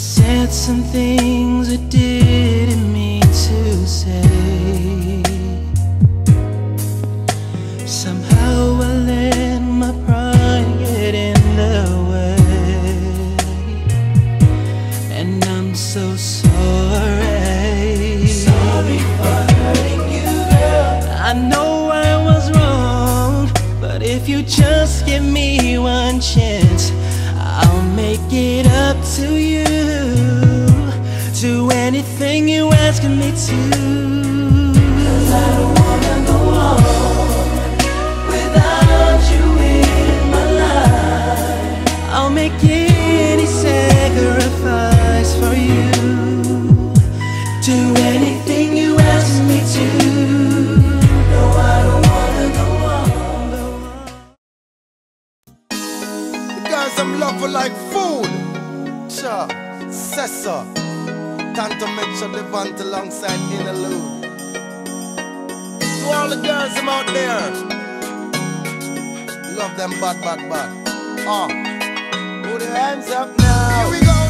said some things I didn't mean to say. Somehow I let my pride get in the way. And I'm so sorry. Sorry for hurting you, girl. I know I was wrong But if you just give me one chance I'll make it up to you. Do anything you asking me to. Girls I'm love like food. Sure, Sessa. Time to make sure they want alongside Innerlude. To all the girls I'm out there. Love them bad, bad, bad. Uh. Put your hands up now. Here we go now. Here we go